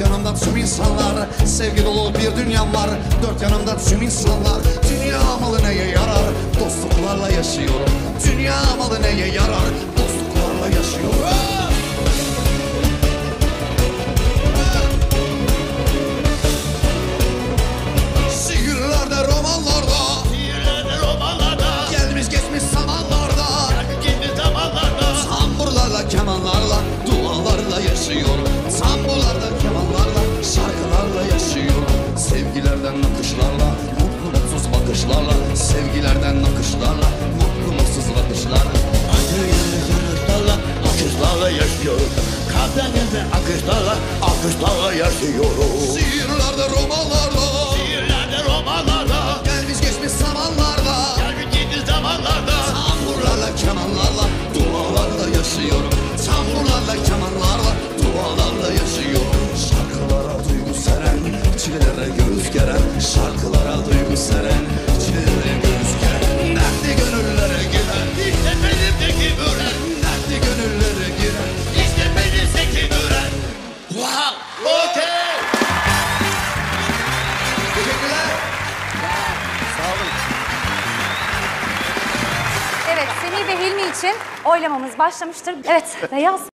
yanımda tüm insanlar Sevgi dolu bir dünyam var. Dört yanımda tüm insanlar Dünya malı neye yarar? Dostluklarla yaşıyorum Dünya malı neye yarar? Dostluklarla yaşıyorum. Kemanlarla, dualarla yaşıyorum. Tamburlarla, bakışlarla Sevgilerden nakışlarla, mutlu mutsuz bakışlarla. Akışlarla, akışlarla yaşıyorum Karadeniz'de akışlarla, akışlarla yaşıyorum Şiirlerde, romanlarda Şiirlerde, romanlarda, Gelmiş geçmiş zamanlarda gibi zamanlarda Tamburlarla, kemanlarla, dualarla yaşıyorum. Tamburlarla, kemanlarla, dualarla yaşıyorum. Şarkılara duygu seren, çilelere göğüs geren Şarkılara Semih ve Hilmi için oylamamız başlamıştır. Evet Beyaz